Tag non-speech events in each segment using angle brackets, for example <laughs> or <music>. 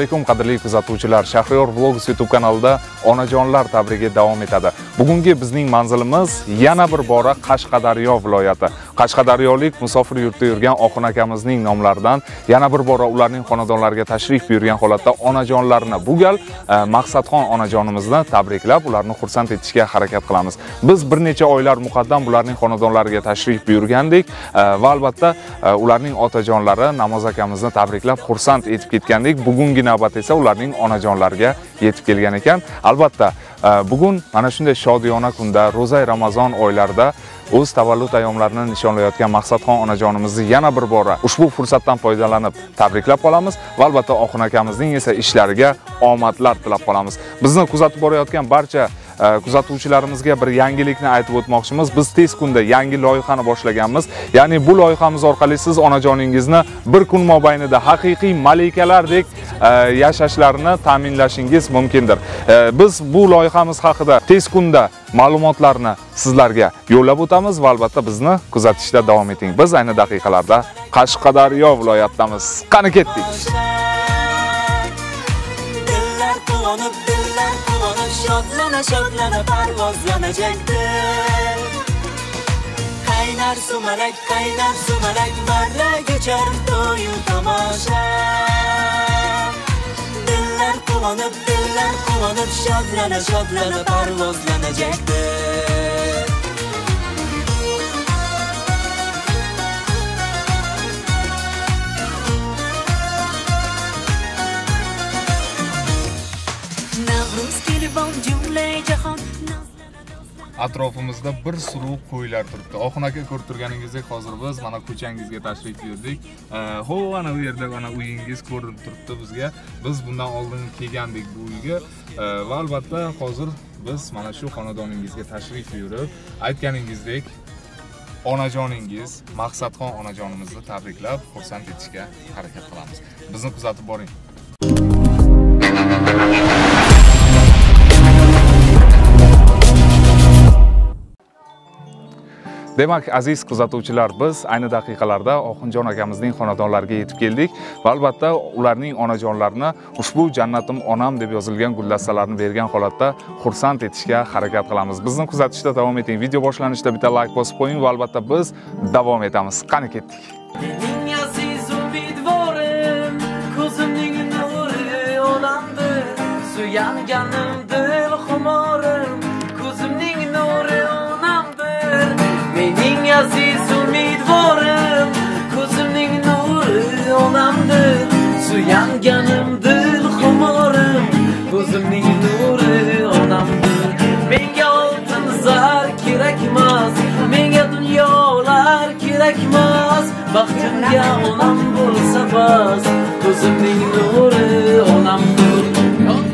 alaykum qadrli kuzatuvchilar. Shahriyor vlogs youtube kanalida onajonlar tabrigi davom etadi. Bugungi bizning manzilimiz yana bir bora qashqadaryo viloyati. Qashqadaryolik musofir yurtda yurgan oxun akamizning nomlaridan yana bir bora ularning xonadonlariga tashrif buyurgan holatda onajonlarini bu gal e, maqsadxon onajonimizni tabriklab ularni xursand etishga harakat qilamiz. Biz bir necha oylar muqaddam bularning xonadonlariga tashrif buyurgandik e, va albatta e, ularning otajonlari namoz akamizni tabriklab xursand etib ketgandik. Bugungi navbat esa ularning onajonlariga yetib kelgan ekan. Albatta bugun mana shunday shodiyona kunda ro'zay ramazon oylarida o'z tavallud ayyomlarini nishonlayotgan maqsadxon onajonimizni yana bir bora ushbu fursatdan foydalanib tabriklab qolamiz va albatta oxun akamizning esa ishlariga omadlar tilab qolamiz. Bizni kuzatib borayotgan barcha Э, kuzatuvchilarimizga bir yangilikni aytib o'tmoqchimiz. Biz tez kunda yangi loyihani boshlaganmiz. Ya'ni bu loyihamiz orqali siz onajoningizni bir kun mobaynida haqiqiy malikalardek e, yashashlarini ta'minlashingiz mumkindir. E, biz bu loyihamiz haqida tez kunda ma'lumotlarni sizlarga yo'llab o'tamiz va albatta bizni kuzatishda davom eting. Biz ayni daqiqalarda qashqadaryo viloyatidamiz qani ketdik? Quvonib, Şaplana şaplana parvozlanacaktır Kaynar sumarak kaynar sumarak Varla geçer doyu tamaşa Diller kullanıp diller kullanıp Şaplana şaplana parvozlanacaktır atrofimizda bir suruv qo'ylar turibdi. Oxun aka ko'rib turganingizdek hozir biz mana ko'changizga tashrif buyurdik. Ho ana bu yerda mana uyingiz ko'rinib turibdi bizga. Biz bundan oldin kelgandik bu uyga. Va albatta hozir biz mana shu xonadoningizga tashrif buyurib aytganingizdek onajoningiz maqsadxon onajonimizni tabriklab xursand etishga harakat qilamiz. Bizni kuzatib boring. Demak aziz kuzatuvchilar biz ayni daqiqalarda oxunjon akamizning xonadonlariga yetib keldik va albatta ularning onajonlarini ushbu jannatim onam deb yozilgan guldastalarni bergan holatda xursand etishga harakat qilamiz. Bizni kuzatishda davom eting. Video boshlanishida bitta layk bosib qo'ying va albatta biz davom etamiz. Qani ketdik? Ko'zimning nuri onamdir suyanganim dil xumori aziz umidvorim ko'zimning nuri onamdir suyanganim dil xumorim ko'zimning nuri onamdir. Menga oltin zar kerakmas menga dunyolar kerakmas baxtimga onam bo'lsa bas ko'zimning nuri onamdir.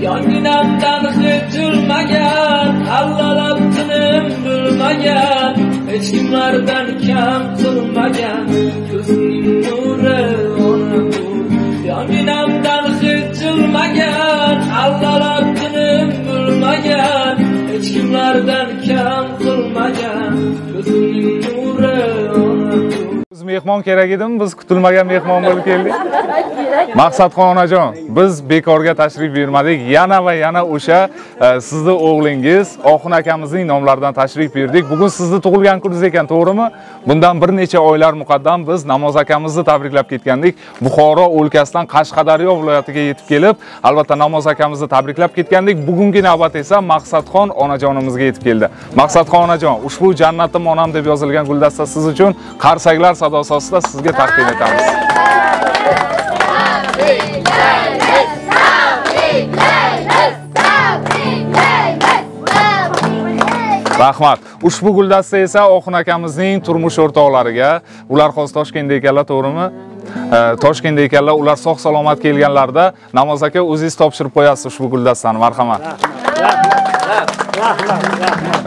Yonginamdan hech urmagan allalab tinim bilmagan hech kimlardan kam qilmagan ko'zimning nuri onamdir yonginamdan hech urmagan allalab tinim bilmagan hech kimlardan kam qilmagan ko'zimning nuri onamdir biz mehmon kerak edimi? Biz kutilmagan mehmon bo'lib keldik <laughs> maqsadxon onajon biz bekorga tashrif buyurmadik. Yana va yana o'sha e, sizni o'g'lingiz oxun akamizning nomlaridan tashrif buyurdik. Bugun sizni tug'ilgan kuningiz ekan to'g'rimi? Bundan bir necha oylar muqaddam biz namoz akamizni tabriklab ketgandik. Buxoro o'lkasidan qashqadaryo viloyatiga yetib kelib albatta namoz akamizni tabriklab ketgandik. Bugungi navbat esa maqsadxon onajonimizga yetib keldi. Maqsadxon onajon ushbu jannatim onam deb yozilgan guldasta siz uchun qarsaklar sadosi ostida sizga taqdim etamiz. Rahmat. Ushbu guldasta esa oxun akamizning turmush o'rtoqlariga ular hozir toshkentda ekanlar to'g'rimi? Toshkentda ekanlar ular sog' salomat kelganlarida namoz aka o'zingiz topshirib qo'yasiz ushbu guldastani. Marhamat.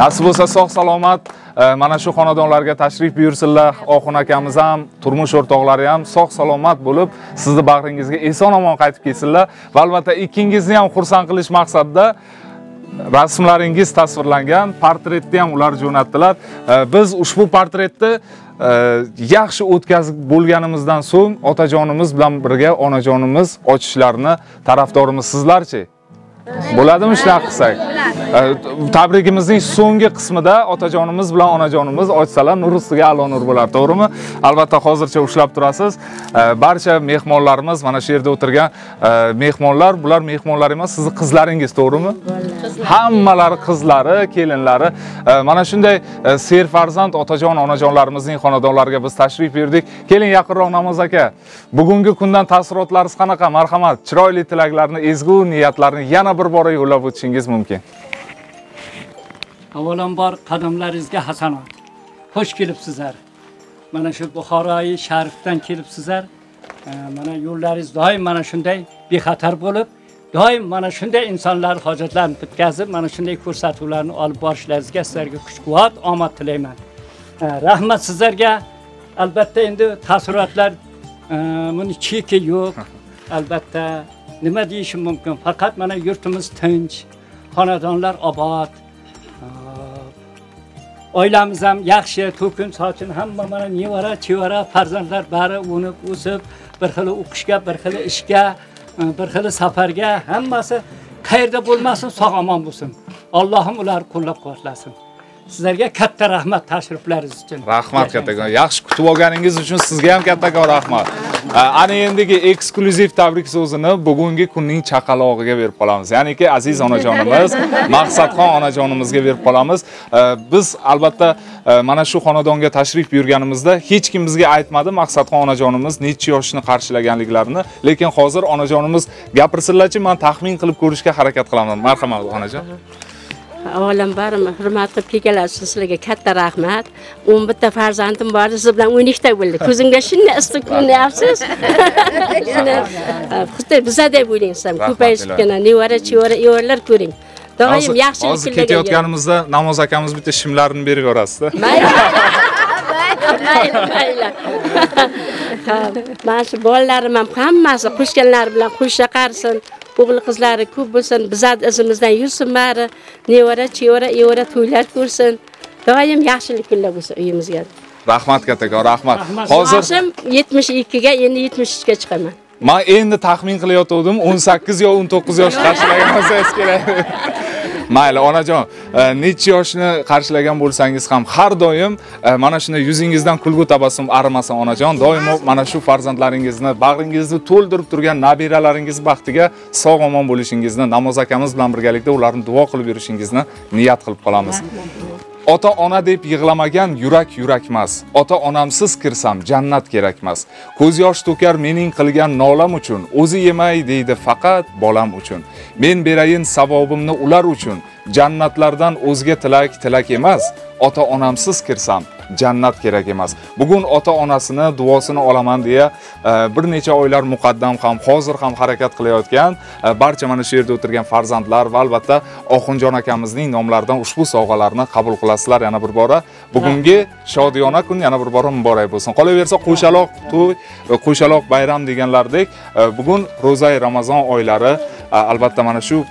Nasib bo'lsa sog' salomat mana shu xonadonlarga tashrif buyursinlar. Oxun akamiz ham turmush o'rtoqlari ham sog' salomat bo'lib sizni bag'ringizga eson omon qaytib kelsinlar va albatta ikkingizni ham xursand qilish maqsadida rasmlaringiz tasvirlangan portretni ham ular jo'natdilar. E, biz ushbu portretni e, yaxshi o'tkazib bo'lganimizdan so'ng otajonimiz bilan birga onajonimiz ochishlarini tarafdorimiz sizlarchi bo'ladimi shunaqa qilsak tabrigimizning so'nggi qismida otajonimiz bilan onajonimiz ochsalar nur ustiga alo nur bo'ladi to'g'rimi? Albatta hozircha ushlab turasiz. Barcha mehmonlarimiz mana shu yerda o'tirgan mehmonlar bular mehmonlar emas sizni qizlaringiz to'g'rimi? Hammalari qizlari kelinlari. Mana shunday serfarzand otajon onajonlarimizning xonadonlariga biz tashrif buyurdik. Keling yaqinroq namoz aka. Bugungi kundan taassurotlaringiz qanaqa? Marhamat. Chiroyli tilaklarni ezgu niyatlarni yana bir bora yo'llab o'tishingiz mumkin. Avvalambor qadamlaringizga hasanot xush kelibsizlar. Mana shu buxoroyi sharifdan kelibsizlar. Mana yo'llaringiz doim mana shunday bexatar bo'lib doim mana shunday insonlar hojatlarini bitkazib mana shunday ko'rsatuvlarni olib borishlaringizga sizlarga kuch quvvat omad tilayman. Rahmat sizlarga. Albatta endi taassurotlar buni cheki yo'q. <laughs> Albatta nima deyishim mumkin? Faqat mana yurtimiz tinch xonadonlar obod. Oilamiz ham yaxshi to'kin sochin hamma mana nevara chevara farzandlar bari unib o'sib bir xili o'qishga bir xili ishga bir xili safarga hammasi qayerda bo'lmasin sog' omon bo'lsin. Allohim ularni qo'llab quvvatlasin sizlarga katta rahmat tashriflaringiz uchun. Rahmat kattakon yaxshi kutib olganingiz uchun sizga ham kattakon rahmat. Ana endigi eksklyuziv tabrik so'zini bugungi kunning chaqalog'iga berib qolamiz. Ya'niki aziz onajonimiz <laughs> maqsadxon onajonimizga berib qolamiz. Biz albatta mana shu xonadonga tashrif buyurganimizda hech kim bizga aytmadi maqsadxon onajonimiz necha yoshni qarshilaganliklarini. Lekin hozir onajonimiz gapirsinlarchi man taxmin qilib ko'rishga harakat qilaman. Marhamat onajon avvalambor hurmat qilib uchun sizlarga katta rahmat. O'n bitta farzandim bor siz bilan o'n ikkita bo'ldi ko'zimga shunday issiq ko'rinyapsiz <laughs> Shuni, xuddi bizadek bo'ling siz ham ko'payishib ketgan nevara chevara evarlar ko'ring. Doim yaxshilik hozir ketayotganimizda namoz akamiz bitta shimlarini berib yuborasizda. Mayli. <laughs> Mayli mayli. Ha, mana shu bolalarim ham hammasi qo'shganlari bilan qo'shsha qarsin o'g'il qizlari ko'p bo'lsin bizani izimizdan yursin bari nevara chevara evara to'ylar ko'rsin. Doim yaxshilik kunlar bo'lsin uyimizga. Rahmat kattakon rahmat. Hozir yoshim yetmish ikkiga endi yetmish uchga chiqaman. Man endi taxmin qilayotgandim 18 yo 19 yosh <laughs> qarshilagan bo'lsangiz kerak mayli onajon e, necha yoshni qarshilagan bo'lsangiz ham har doim e, mana shunday yuzingizdan kulgu tabassum arimasin onajon. Doimo mana shu farzandlaringizni bag'ringizni to'ldirib turgan nabiralaringiz baxtiga sog' omon bo'lishingizni namoz akamiz bilan birgalikda ularni duo qilib yurishingizni niyat qilib qolamiz. Ota ona deb yig'lamagan yurak yurakmas. Ota onamsiz kirsam jannat kerakmas. Ko'z yosh to'kar mening qilgan nolam uchun. O'zi yemay deydi faqat bolam uchun. Men berayin savobimni ular uchun. Jannatlardan o'zga tilak tilak emas. Ota onamsiz kirsam jannat kerak emas. Bugun ota onasini duosini olaman deya e, bir necha oylar muqaddam ham hozir ham harakat qilayotgan e, barcha mana shu yerda o'tirgan farzandlar va albatta oxunjon akamizning nomlaridan ushbu sovg'alarni qabul qilasizlar yana bir bora. Bugungi shodiyona kun yana bir bora muborak bo'lsin. Qolaversa qo'shaloq to'y e, qo'shaloq bayram deganlaridek bugun ro'zai ramazon oylari albatta mana shu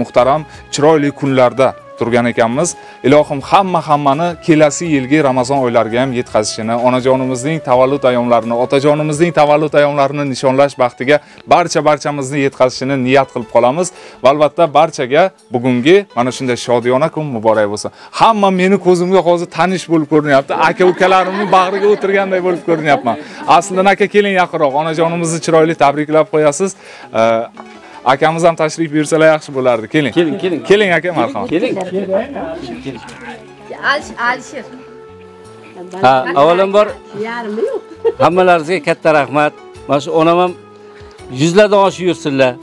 muhtaram chiroyli kunlarda turgan ekanmiz. Ilohim hamma hammani kelasi yilgi ramazon oylariga ham yetkazishini onajonimizning tavallud ayyomlarini otajonimizning tavallud ayyomlarini nishonlash baxtiga barcha barchamizni yetkazishini niyat qilib qolamiz. Va albatta barchaga bugungi mana shunday shodiyona kun muborak bo'lsin. Hamma meni ko'zimga hozir tanish bo'lib ko'rinyapti. Aka ukalarimni bag'riga o'tirganday bo'lib ko'rinyapman. Aslida aka keling yaqinroq. Onajonimizni chiroyli tabriklab qo'yasiz. Akamiz ham tashrif buyursalar yaxshi bo'lardi keling Keling, keling. keling aka marhamat Keling. Alisher. Ha, avvalambor yarmi yo'q hammalaringizga katta rahmat. Mana shu onam ham yuzlardan oshib yursinlar.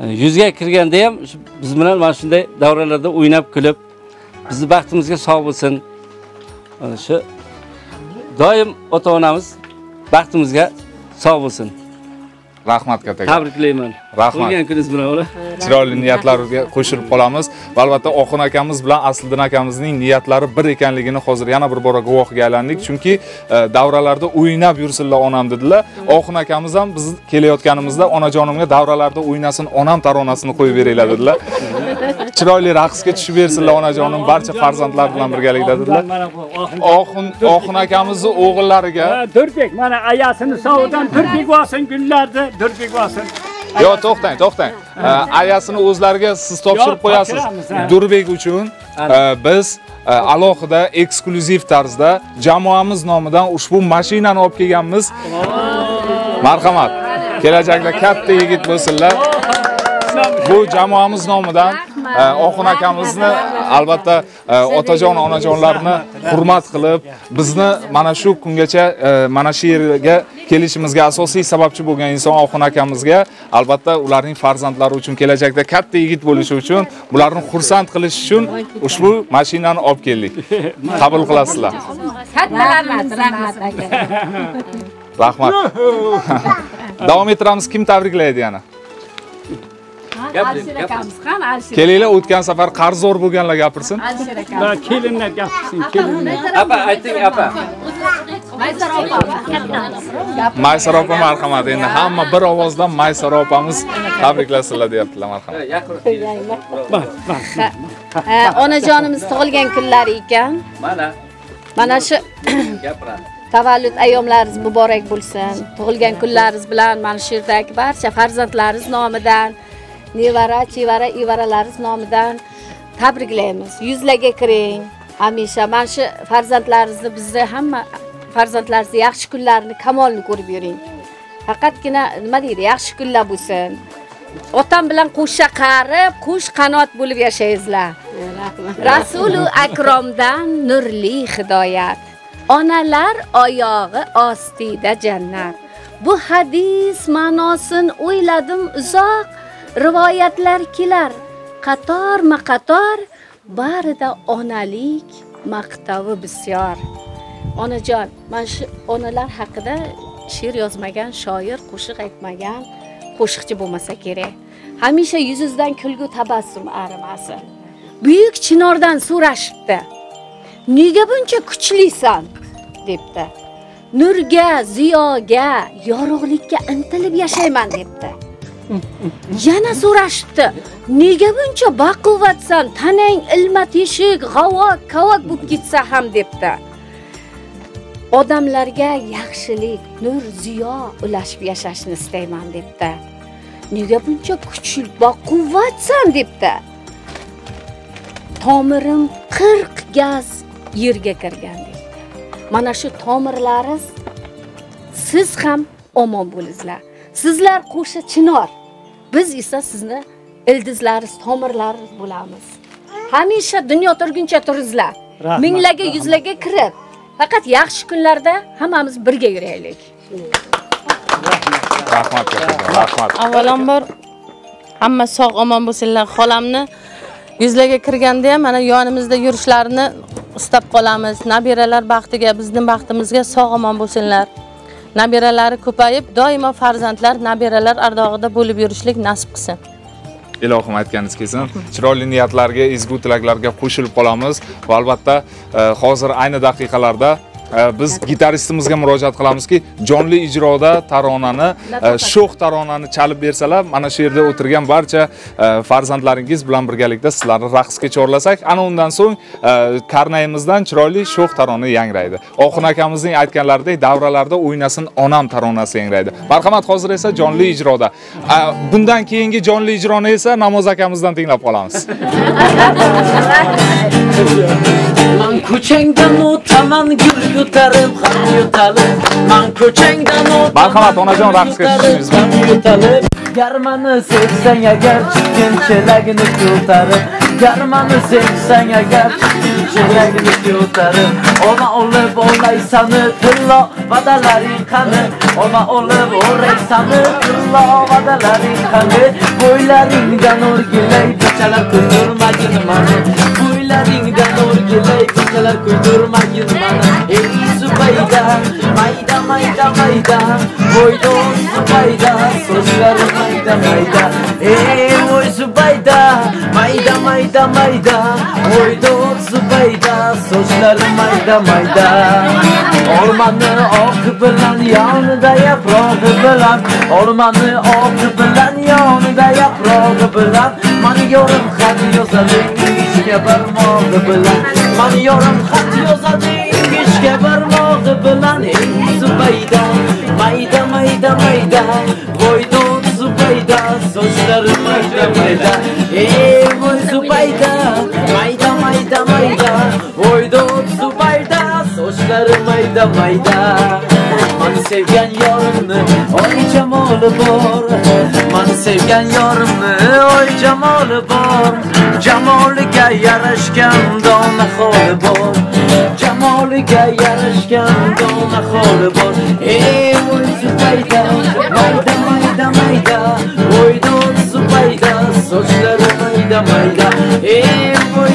Yani Yuzga kirganda ham biz bilan mana shunday davralarda o'ynab kulib, bizni baxtimizga sog' bo'lsin. Mana shu doim ota-onamiz baxtimizga sog' bo'lsin. Rahmat katta Tabriklayman. rahmat. Tug'ilgan kuningiz bilan o'g'lim chiroyli niyatlarga qo'shilib qolamiz. Va albatta oxun akamiz bilan asliddin akamizning niyatlari bir ekanligini hozir yana bir bora guvohiga aylandik. Chunki e, davralarda o'ynab yursinlar onam dedilar. Oxun akamiz ham biz kelayotganimizda onajonimga davralarda o'ynasin onam taronasini qo'yib beringlar dedilar chiroyli raqsga tushib bersinlar onajonim barcha farzandlar bilan birgalikda dedilar oxun oxun akamizni o'g'illariga Durbek mana ayasini sovidan Durbek olsin gullarni Durbek olsin. Yo, to'xtang, to'xtang. Ayasini o'zlariga siz topshirib Yo'q, qo'yasiz. Durbek uchun biz alohida eksklyuziv tarzda jamoamiz nomidan ushbu mashinani olib kelganmiz. Marhamat. Kelajakda katta yigit bo'lsinlar. Bu jamoamiz nomidan e, Oxun akamizni albatta e, otajon onajonlarni hurmat qilib bizni mana shu kungacha e, mana shu yerga kelishimizga asosiy sababchi bo'lgan inson Oxun akamizga albatta ularning farzandlari uchun kelajakda katta yigit bo'lishi uchun bularni xursand qilish uchun ushbu mashinani olib keldik. Qabul qilasizlar. katta rahmat rahmat aka Rahmat. <laughs> Davom ettiramiz. Kim tabriklaydi yana? Akamiz qani alisher Kelinglar o'tgan safar qarzdor bo'lganlar gapirsin. alisher aka Va kelinlar gapirsin, kelinlar. apa ayting apa maysara opa Maysara opa marhamat. Endi hamma bir ovozdan Maysara opamiz tabriklasinlar deyaptilar marhamat. onajonimiz tug'ilgan kunlari ekan. mana Mana shu tavallud ayyomlaringiz muborak bo'lsin. Tug'ilgan kunlaringiz bilan mana shu yerdagi barcha farzandlaringiz nomidan, nevara, chevara, evaralaringiz nomidan tabriklaymiz. Yuzlarga kiring. Hamisha mana shu farzandlaringizni bizni hamma farzandlaringizni yaxshi kunlarini, kamolini ko'rib yuring. Faqatgina nima deydi, yaxshi kunlar bo'lsin. Otam bilan qo'shsha qarib, qush qanot bo'lib yashaysizlar. Rasulu akromdan nurli hidoyat. Onalar oyog'i ostida jannat. Bu hadis ma'nosin o'yladim uzoq. Rivoyatlar kelar qatorma qator, barida onalik maqtavi bisyor. Onajon, mana shu onalar haqida she'r yozmagan, shoir qo'shiq aytmagan qo'shiqchi bo'lmasa kerak. Hamisha yuzingizdan kulgu tabassum arimasi Buyuk chinordan so'rashibdi. Nega buncha kuchlisan? debdi. Nurga, ziyoga, yorug'likka intilib yashayman debdi. Yana so'rashibdi. Nega buncha baquvvatsan? Tanang ilma teshik, g'avok, kavak bo'lib ketsa ham debdi. Odamlarga yaxshilik, nur, ziyo ulashib yashashni istayman debdi. Nega buncha kuchli, baquvvatsan debdi. Tomirim 40 gaz yerga kirgan debdi. Mana shu tomirlaringiz siz ham omon bo'linglar. Sizlar qo'sha chinor. Biz esa sizni ildizlaringiz, tomirlaringiz bo'lamiz. Hamisha dunyo turguncha turinglar. Minglarga, yuzlarga kirib, faqat yaxshi kunlarda hammamiz birga yuraylik. Rahmat rahmat. avvalambor hamma sog' omon bo'lsinlar xolamni yuzlarga kirganda ham mana yonimizda yurishlarini istab qolamiz nabiralar baxtiga bizni baxtimizga sog' omon bo'lsinlar nabiralari ko'payib doimo farzandlar nabiralar ardog'ida bo'lib yurishlik nasib qilsin. Ilohim aytganingiz kelsin. Chiroyli niyatlarga ezgu tilaklarga qo'shilib qolamiz va albatta e, hozir ayni daqiqalarda biz gitaristimizga murojaat qilamizki jonli ijroda taronani e, sho'x taronani chalib bersalar mana shu yerda o'tirgan barcha e, farzandlaringiz bilan birgalikda sizlarni raqsga chorlasak ana undan so'ng e, karnayimizdan chiroyli sho'x tarona yangraydi. Oxun akamizning aytganlaridek davralarda o'ynasin onam taronasi yangraydi. Marhamat hozir esa jonli ijroda. Bundan keyingi jonli ijroni esa namoz akamizdan tinglab qolamiz. Man ko'changdan o'taman gul yutarib ham yutalib Man ko'changdan o'taman Marhamat, onajon, raqsga tushishingiz ham yutalib Garmani sevsang agar chiqqin chelagini ko'tarib Garmani sevsang agar chiqqin chelagini ko'tarib Olma olib olaysani tillo vadalaring qani Olma olib o'raysani tillo vadalaring qani Bo'ylaringdan o'rgilay ko'chalar ko'rmagin mani Bo'ylaringdan o'rgilay ko'chalar ko'rmagin mani Ey Subay zubayda mayda mayda mayda. Bo'ydoq zubayda sochlari mayda mayda. Ey voy zubayda mayda mayda mayda. O'ydoq zubayda sochlari mayda mayda. Olmani oqi bilan yonida yaprog'i bilan. Olmani oqi bilan yonida yaprog'i bilan. Mani yorim xat yozadi ishga barmog'i bilan. Mani yorim xat yozadi ishga barmog'i bilan. Ey zubayda mayda mayda mayda. Voydod zubayda sochlari mayda mayda. Sochlari mayda mayda mani sevgan yorimni oy jamoli bor. Mani sevgan yorimni oy jamoli bor. Jamoliga yarashgan dona holi bor. Jamoliga yarashgan dona holi bor. Ey voy zubayda mayda mayda mayda. Voydod zubayda sochlari mayda mayda. Ey voy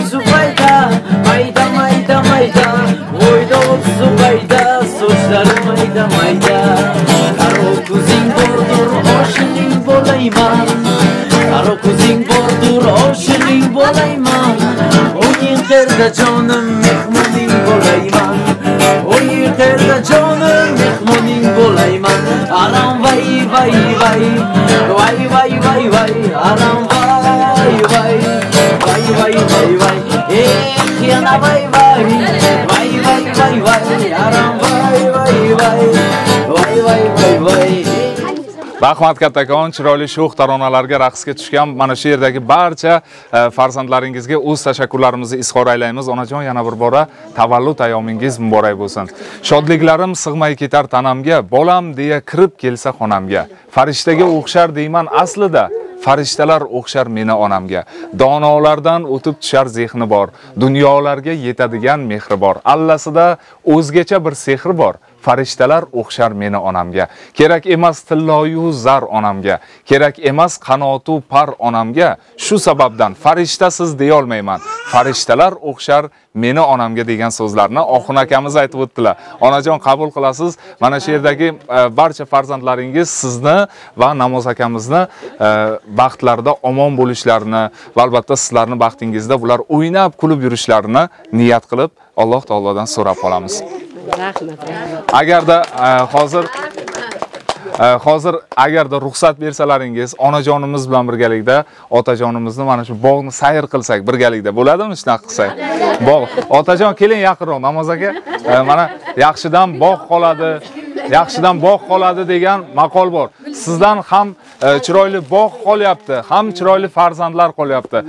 zubayda sochlari mayda mayda. Qaro ko'zing bordur oshiqing bo'layman. Qaro ko'zing bordur oshiqing bo'layman. O'yin qayerda jonim mehmoning bo'layman. O'yin qayerda jonim mehmoning bo'layman. Alam vay vay vay. Vay vay vay vay. Alam vay rahmat kattakon chiroyli sho'x taronalarga raqsga tushgan mana shu yerdagi barcha e, farzandlaringizga o'z tashakkurlarimizni izhor aylaymiz. Onajon yana bir bora tavallud ayyomingiz muborak bo'lsin. Shodliklarim sig'may ketar tanamga bolam deya kirib kelsa xonamga. Farishtaga o'xshar deyman aslida farishtalar o'xshar meni onamga. Donolardan o'tib tushar zehni bor dunyolarga yetadigan mehri bor. Allasida o'zgacha bir sehri bor. Farishtalar o'xshar meni onamga. Kerak emas tilloyu zar onamga. Kerak emas qanotu par onamga. Shu sababdan farishtasiz deyolmayman. Farishtalar o'xshar meni onamga degan so'zlarni oxun akamiz aytib o'tdilar. Onajon qabul qilasiz. Mana shu yerdagi e, barcha farzandlaringiz sizni va namoz akamizni e, baxtlarida omon bo'lishlarini va albatta sizlarni baxtingizda bular o'ynab kulib yurishlarini niyat qilib alloh taolodan so'rab qolamiz. Rahmat. Rahmat agarda e, hozir e, hozir agarda ruxsat bersalaringiz onajonimiz bilan birgalikda otajonimizni mana shu bog'ni sayr qilsak birgalikda bo'ladimi shunaqa qilsak? Bog' otajon keling yaqinroq namoz aka. E, mana yaxshidan bog' qoladi yaxshidan bog' qoladi degan maqol bor. Sizdan ham chiroyli bog' qolyapti ham chiroyli farzandlar qolyapti.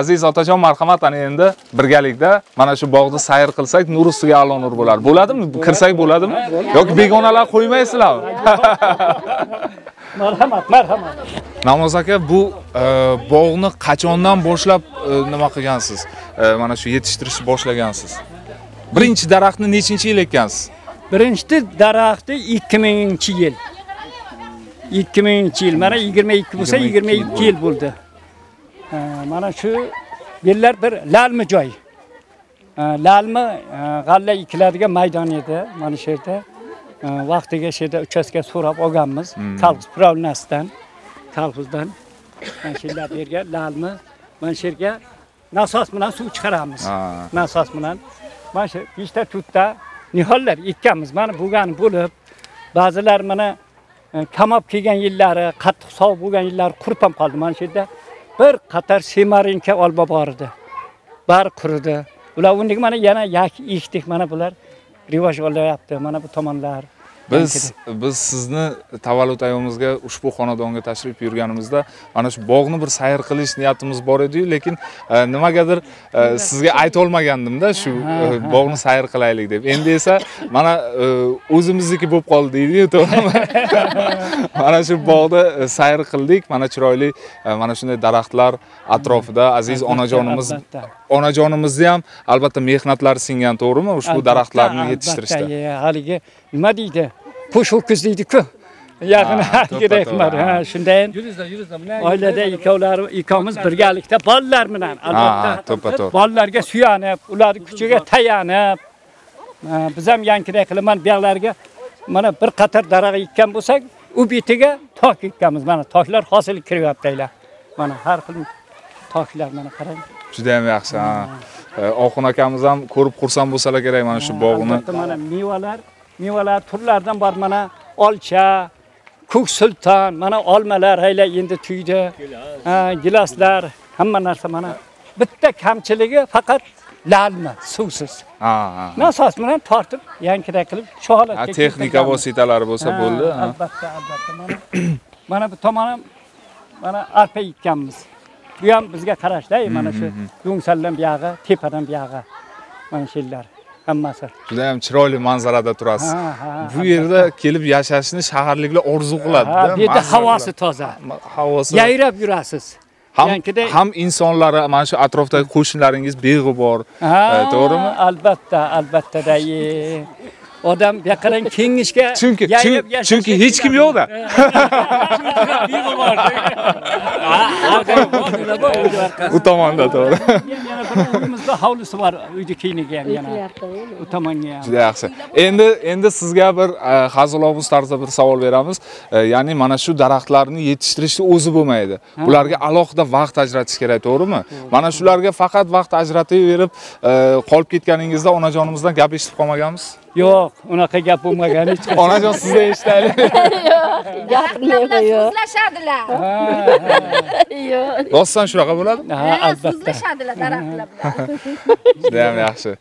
Aziz otajon marhamat ana endi birgalikda mana shu bog'ni sayr qilsak nur ustiga a'lo nur bo'lar. Bo'ladimi? Kirsak bo'ladimi? Yoki begonalar qo'ymaysizlarmi <laughs> marhamat marhamat. Namoz aka bu e, bog'ni qachondan boshlab e, nima qilgansiz? E, mana shu yetishtirishni boshlagansiz. Birinchi daraxtni nechinchi yil ekkansiz birinchi daraxti ikki minginchi yil ikki minginchi yil mana yigirma ikki bo'lsa 22 yigirma yil ikki yil bo'ldi. Mana shu yerlar bir lalmi joy. Lalmi g'alla ekiladigan maydon edi mana shu yerda. Vaqtiga shu yerda uchastka so'rab olganmiz kolxoz pravnasidan kolxozdan mana shu bergan lalmi mana shu yerga nasos bilan suv chiqaramiz. Nasos bilan. Mana shu beshta to'rtta nihollar ekkanmiz mana bo'lgani bo'lib ba'zilar mana kamab kelgan yillari qattiq sovuq bo'lgan yillari qurib ham qoldi. Mana shu yerda bir qator semarinka olma bor edi. Bari quridi. Ular uni mana yana yak ekdik. Mana bular rivoj olyapti mana bu tomonlar. Biz biz sizni tavallud ayyomimizga ushbu xonadonga tashrif buyurganimizda mana shu bog'ni bir sayr qilish niyatimiz bor ediyu lekin e, nimagadir e, sizga aytolmagandimda shu e, bog'ni sayr qilaylik deb. Endi esa mana o'zimizniki bo'lib qoldi deydiyu to'g'rimi? <laughs> Mana shu bog'da sayr qildik. Mana chiroyli mana shunday daraxtlar atrofida aziz onajonimiz albatta. onajonimizni ham albatta mehnatlari singan to'g'rimi? Ushbu Albatta, daraxtlarni albatta, yetishtirishda. ye, haligi nima deydi? Qo'sh ho'kiz deydi-ku. Yaqin to'g'ri, ha. shundayin oilada ikkovlari ikkovimiz birgalikda bolalar bilan albatta. to'ppa to'g'ri. bolalarga suyanib ularni kuchiga tayanib biz ham yankiday qilib mana bu yoqlarga mana bir qator daraxt ekkan bo'lsak u betiga tok ekkanmiz. Mana toklar hosil kiryaptilar mana har xil toklar mana qarang. Juda ham yaxshi ha. Oxun akamiz ham ko'rib xursand bo'lsalar kerak mana shu bog'ni. mana mevalar mevalar turlaridan bor mana olcha ko'k sulton mana olmalar hayla endi tuydi giloslar hamma narsa mana bitta kamchiligi faqat lalmi suvsiz nasos bilan tortib yankiday qilib shu holatga texnika vositalari bo'lsa bo'ldi albatta albatta mana mana bu tomon ham mana arpa ekkanmiz bu ham bizga qarashda mana shu do'ngsaldan buyog'i tepadan buyog'i mana shu yerlar hammasi. Juda ham chiroyli manzarada turasiz. Bu yerda kelib yashashni shaharliklar orzu qiladi bu yerda havosi toza. Havosi yayrab yurasiz. Ham ham insonlari mana shu atrofdagi qo'shnilaringiz beg'ubor. E, to'g'rimi? albatta albatta odam bu yoqqa qarang kengishga chunki chunki hech kim yo'qda <laughs> <laughs> u tomonda to'g'ri. Yana bir uyimizda hovlisi bor uyni keyiniga ham yana. U tomonga ham. Juda yaxshi. Endi endi sizga bir e, hazilomuz tarzda bir savol beramiz. E, ya'ni mana shu daraxtlarni yetishtirishni o'zi bo'lmaydi. Bularga alohida vaqt ajratish kerak to'g'rimi? Mana shularga faqat vaqt ajrataverib e, qolib ketganingizda onajonimizdan gap eshitib qolmaganmiz? Yo'q unaqa gap bo'lmagan hech qachon. onajon sizdan eshitaylik <laughs> gapirmayman yo'q. so'zlashadilar yo'q. Rostdan shunaqa bo'ladi? Ha albatta. so'zlashadilar daraxtlar. <laughs> Bilan juda ham yaxshi.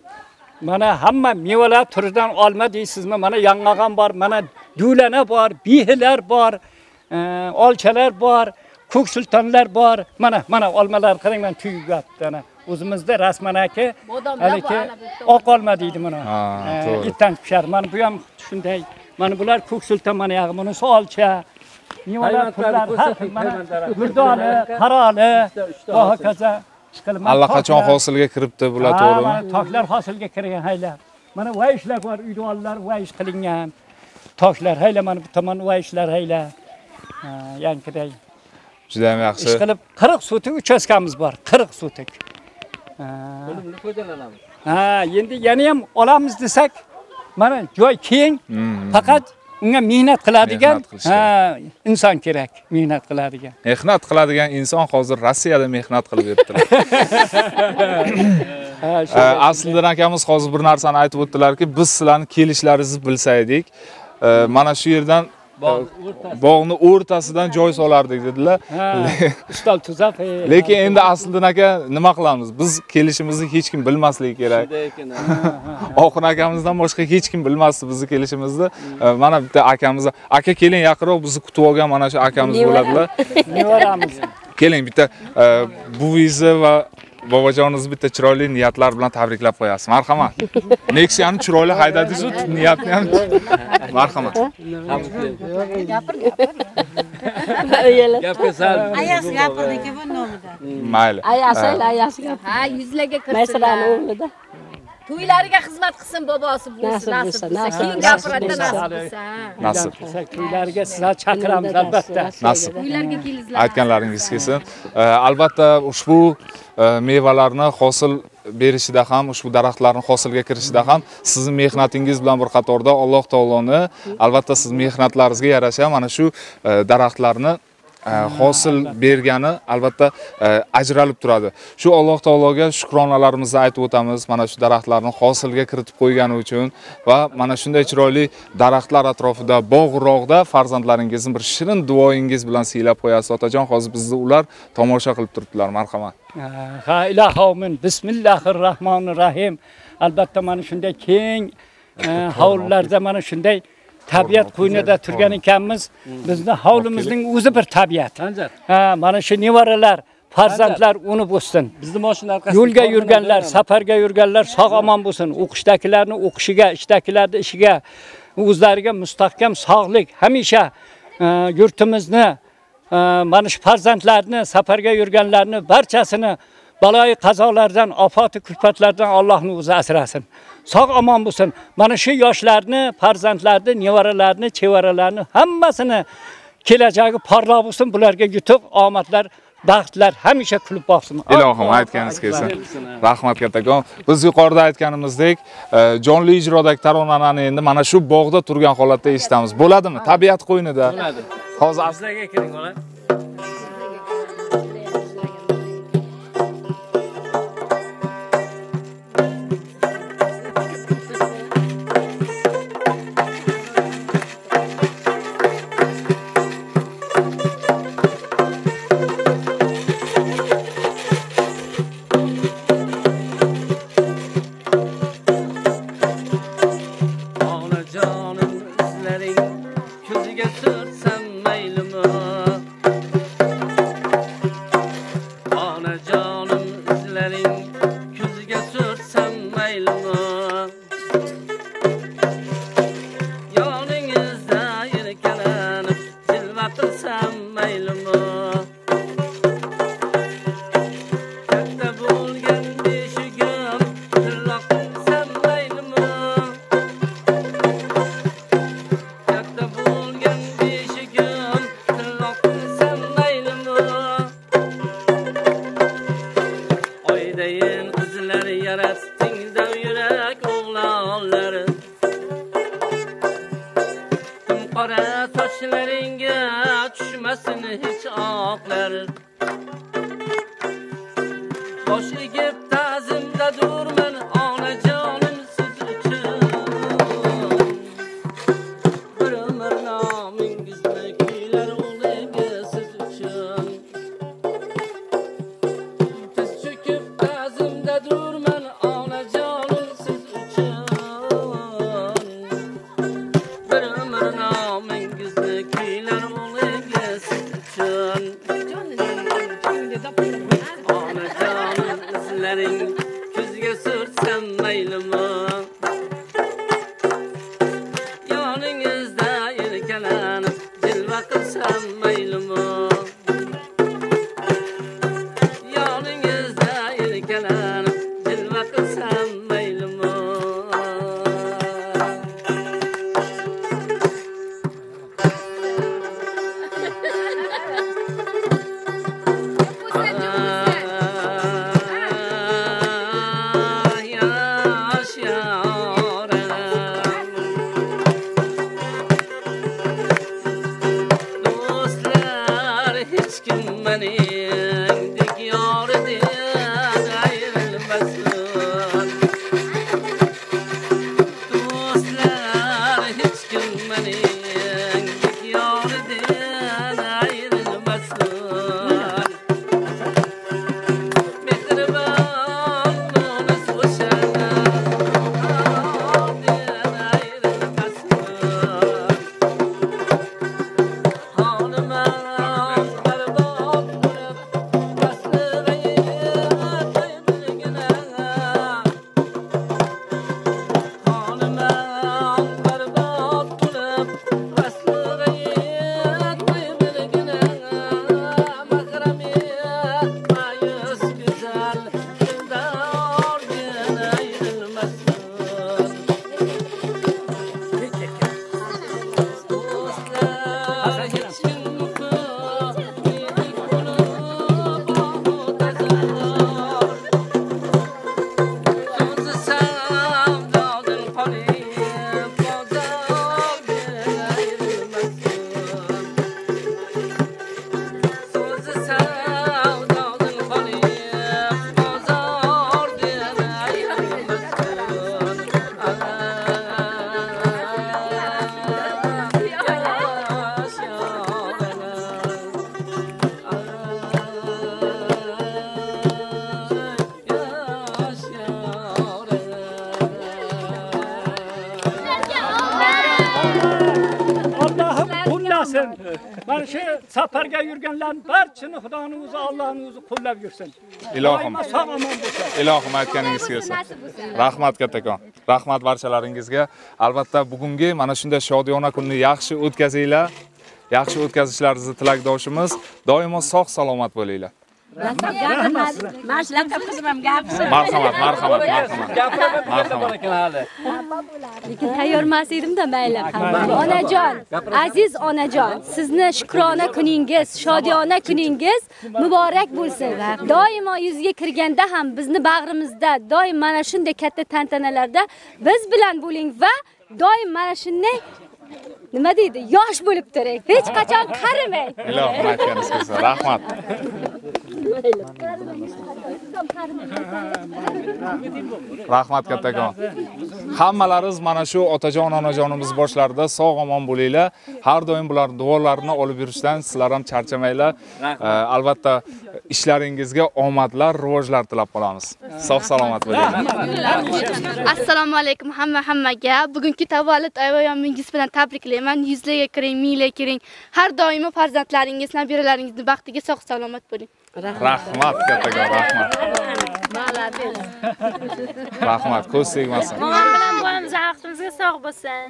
Mana hamma mevalar turidan olma deysizmi? Mana yong'og'on bor mana do'lana bor bihilar bor e, olchalar bor ko'k sultonlar bor. Mana mana olmalar qarang mana yotibdi ana. O'zimizda rasmanaki Bodomlar haligi oq olma deydi buni Ha, E, to'g'ri. itdan pishar mana bu ham shunday. Mana bular ko'k sulton mana yog'i bunisi olcha mevalar turlar har xil mana gurdoli qaroli va hokazo mana allaqachon hosilga kiribdi bular to'g'rimi mana toklar hosilga kirgan haylar. Mana vayishlar bor, uydiollar vayish qilingan. Toklar hayla mana bu tomon vayishlar hayla. Ha, yankiday. juda ham yaxshi Ishqilib 40 sotik uchastkamiz bor, 40 sotik. Ha. Ha, endi yana ham olamiz desak, mana joy keng, faqat unga mehnat qiladigan ha, inson kerak, mehnat qiladigan. mehnat qiladigan inson hozir rossiyada mehnat qilib yuribdilar <laughs> shunday. aslidan akamiz hozir bir narsani aytib o'tdilarki biz sizlarni kelishlaringizni bilsaydik mana shu yerdan bog'ni o'rtasidan joy solardik dedilar. Ha, ustol tuzab. <laughs> lekin endi aslidan aka nima qilamiz? Biz kelishimizni hech kim bilmasligi kerak. Oxun <laughs> akamizdan boshqa hech kim bilmasdi bizni kelishimizni E, mana bitta akamiz aka keling yaqinroq bizni kutib olgan mana shu akamiz bo'ladilar. Nevaramiz. keling bitta e, buvingizni va bobojoningizni bitta chiroyli niyatlar bilan tabriklab qo'yasiz. Marhamat. Nexia'ni chiroyli haydadingizu niyatni ham marhamat. Gapga sal. ayasi gapirdiki bu nomida. Mayli. Ayasi ayasi gap ha yuzlarga maysarani kirsinlar. o'g'lida to'ylariga xizmat qilsin bobosi bo'lsin. Nasib nasib bo'lsa, bo'lsa nasib keyin gapiradi nasib ha. nasib Qilsak, to'ylarga sizlar chaqiramiz albatta. nasib to'ylarga kelingizlar. Aytganlaringiz kelsin. Albatta ushbu e, mevalarni hosil berishida ham ushbu daraxtlarni hosilga kirishida ham sizni mehnatingiz bilan bir qatorda alloh taoloni albatta siz mehnatlaringizga yarasha mana shu e, daraxtlarni Э, hosil bergani albatta э, ajralib turadi. Shu alloh taologa shukronalarimizni aytib o'tamiz. Mana shu daraxtlarni hosilga kiritib qo'ygani uchun va mana shunday chiroyli daraxtlar atrofida bog' farzandlaringizni bir shirin duoyingiz bilan siylab qo'yasiz. Otajon hozir bizni ular tomosha qilib turibdilar. Marhamat. Ha ilohovmin bismillahir rohmanir rohim. Albatta mana shunday keng hovlilarda mana shunday tabiat qo'ynida turgan ekanmiz. Bizni hovlimizning o'zi bir tabiat. Ha mana shu nevaralar, farzandlar uni bo'lsin. bizni mashina orqasida Yo'lga yurganlar, safarga yurganlar sog' omon bo'lsin. O'qishdagilarni o'qishiga, ishdagilarni ishiga, o'zlariga mustahkam sog'lik hamisha e, yurtimizni e, mana shu farzandlarni, safarga yurganlarni barchasini baloyi qazolardan, ofati kulfatlardan Allohning o'zi asrasin. Sog' omon bo'lsin. Mana shu yoshlarni, farzandlarni, nevaralarni, chevaralarni hammasini kelajagi porloq bo'lsin, bularga yutuq, omadlar baxtlar hamisha kulib boqsin ilohim aytganingiz kelsin rahmat kattakon biz yuqorida aytganimizdek jonli ijrodagi taronani endi mana shu bog'da turgan holatda eshitamiz bo'ladimi tabiat qo'ynida bo'ladi hozir bizlarga kiring bola barchani xudoning o'zi Allohning o'zi qo'llab yursin. Ilohim sog' omon bo'lsin. Ilohim aytganingiz kelsin rahmat kattakon rahmat barchalaringizga. Albatta bugungi mana shunday shodiyona kunni yaxshi o'tkazinglar. Yaxshi o'tkazishlaringizni tilakdoshimiz. Doimo sog' salomat bo'linglar mana shu qizim ham gapirsin marhamat. Marhamat marhamat. Marhamat. ekan hali lekin tayyor emas edimda mayli onajon aziz onajon sizni shukrona kuningiz shodiyona kuningiz muborak bo'lsin doimo yuzga kirganda ham bizni bag'rimizda doim mana shunday katta tantanalarda biz bilan bo'ling va doim mana shunday nima deydi yosh bo'lib turing hech qachon qarimang ilohim aytganingiz kelsin rahmat rahmat kattakon. Hammalaringiz mana shu otajon onajonimiz boshlarida sog' omon bo'linglar. Har doim bular duolarini olib yurishdan sizlar ham charchamanglar albatta ishlaringizga omadlar rivojlar tilab qolamiz. Sog' salomat bo'linglar. Assalomu alaykum hamma hammaga. Bugungi tavallud ayyomingiz bilan tabriklayman. Yuzlarga kiring minglarga kiring. Har doimo farzandlaringiz nabiralaringizni baxtiga sog' salomat bo'ling rahmat kattakon rahmat rahmat ko'z tegmasin Momam bilan boyamiz vaqtimizga sog' bo'lsin.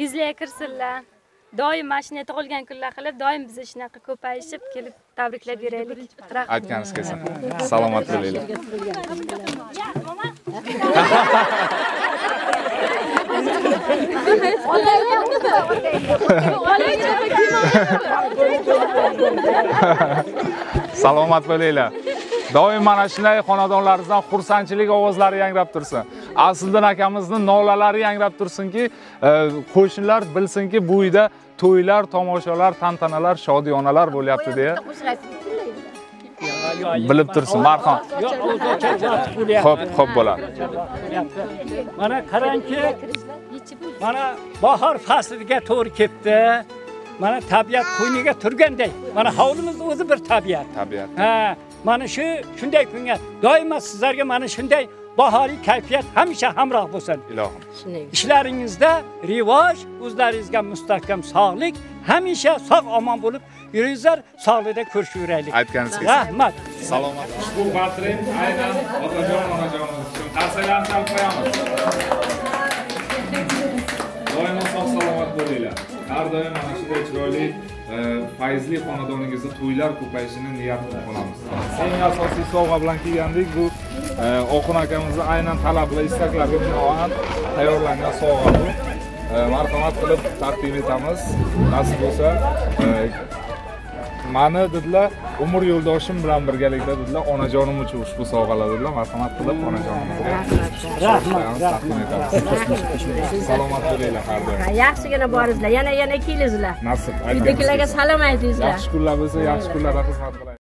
Yuzlarga kirsinlar. Doim mana shunday tug'ilgan kunlar qilib, doim bizni shunaqa ko'payishib kelib tabriklab yuraylik. Rahmat. aytganingiz kelsin salomat bo'linglar <laughs> <laughs> salomat bo'linglar doim mana shunday xonadonlaringizdan xursandchilik ovozlari yangrab tursin asliddin akamizni nolalari yangrab tursinki qo'shnilar bilsinki bu uyda to'ylar tomoshalar tantanalar shodiyonalar bo'lyapti deya bilib tursin marhamat Xo'p, xo'p bo'ladi. mana qarangki mana bahor fasliga to'g'ri kelibdi mana tabiat qo'yniga turganday. Mana hovlimiz o'zi bir tabiat. Tabiat. Ha mana shu shunday kunga doimo sizlarga mana shunday bahoriy kayfiyat hamisha hamroh bo'lsin. Ilohim ishlaringizda rivoj o'zlaringizga mustahkam sog'lik hamisha sog' omon bo'lib yuringizlar sog'likda ko'rishaveraylik aytganingiz rahmat. Salomat. Ushbu bartrend aynan otajon onajonimiz uchun. Qarsaklarni chalib qo'yamiz doimo sog' salomat bo'linglar har doim mana shunday chiroyli e, fayzli xonadoningizda to'ylar ko'payishini niyat qilib qolamiz. Eng asosiy sovg'a bilan kelgandik bu e, oxun akamizni aynan talab va istaklariga binoan tayyorlangan sovg'a bu. E, marhamat qilib taqdim etamiz. Nasib bo'lsa mani dedilar umr yo'ldoshim bilan birgalikda dedilar onajonim uchun ushbu sovg'alar dedilar marhamat qilib onajonimizga Rahmat, etamiz. Salomat bo'linglar har doim. Yaxshigina boringizlar. Yana yana kelingizlar nasib uydagilarga salom aytingizlar yaxshi kunlar bo'lsa yaxshi kunlarda xizmat qilaylik